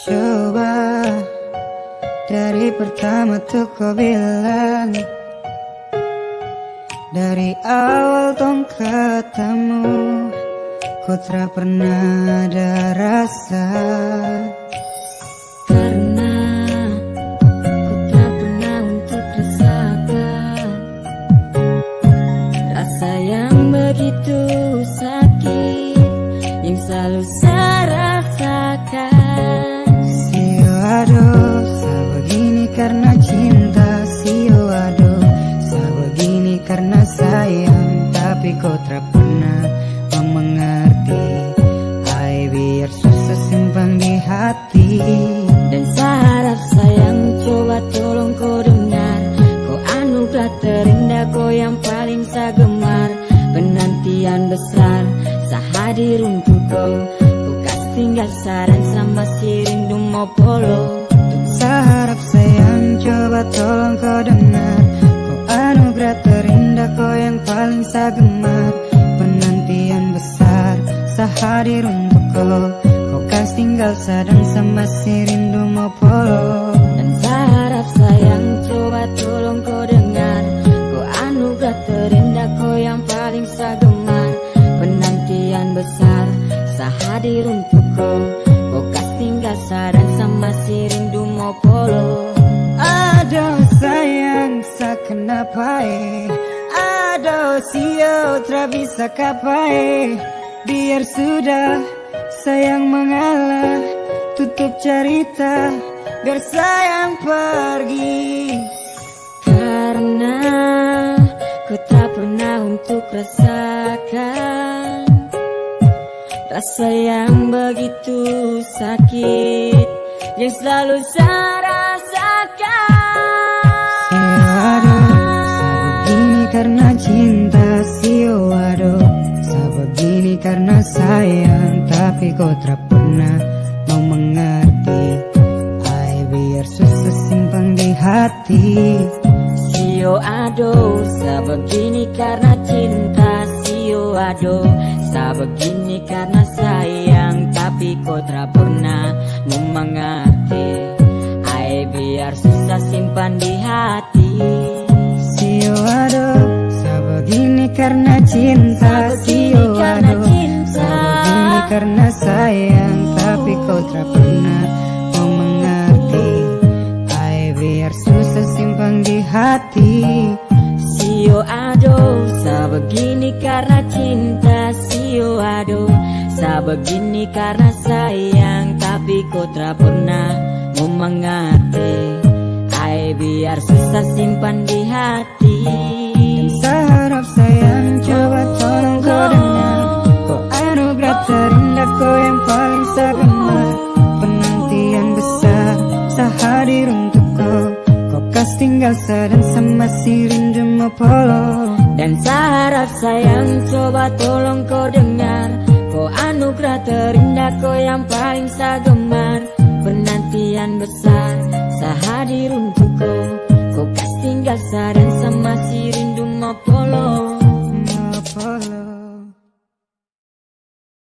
Coba dari pertama tuh kau bilang Dari awal tong ketemu Ku tak pernah ada rasa. Karena ku tak pernah untuk rasakan Rasa yang begitu sakit Yang selalu saya rasakan. Aduh, begini karena cinta. Sio aduh, begini karena sayang. Tapi kau tak pernah mengerti. Hai biar susah simpan di hati. Dan saya harap sayang coba tolong kau dengar. Kau anugerah terindah kau yang paling saya gemar Penantian besar hadir untuk kau. Tinggal saran sama si rindu mau polo. Saya harap sayang coba tolong kau dengar. Kau anugerah terindah kau yang paling saya gemar hadir untuk kau kasih tinggal sadang sama si rindu mau polo Dan saya harap sayang coba tolong kau dengar. Kau anugerah terindah kau yang paling saya gemar Penantian besar saya hadir untuk kau Kau tinggal saran sama si rindu mau polo Aduh sayang sa kenapa Aduh sio tak bisa kapai Biar sudah sayang mengalah Tutup cerita biar sayang pergi. Karena ku tak pernah untuk rasakan Rasa yang begitu sakit Yang selalu saya karena sayang Tapi kau tak pernah mau mengerti. Ay biar susah simpan di hati. Sio aduh begini karena cinta. Sio aduh begini karena sayang. Tapi kau tak pernah mengerti. Ay biar susah simpan di hati sayang Tapi kau tak pernah mengerti. Ay biar susah simpan di hati. Sio aduh begini karena cinta. Sio aduh begini karena sayang Tapi kau tak pernah mengerti. Ay biar susah simpan di hati kau yang paling gemar Penantian besar saya hadir untuk kau kas tinggal sedang sama si rindu mau polo. Dan saya harap sayang coba tolong kau dengar. Kau anugerah terindah kau yang paling saya gemar Penantian besar saya hadir untuk kau kas tinggal sadar sama si rindu mau polo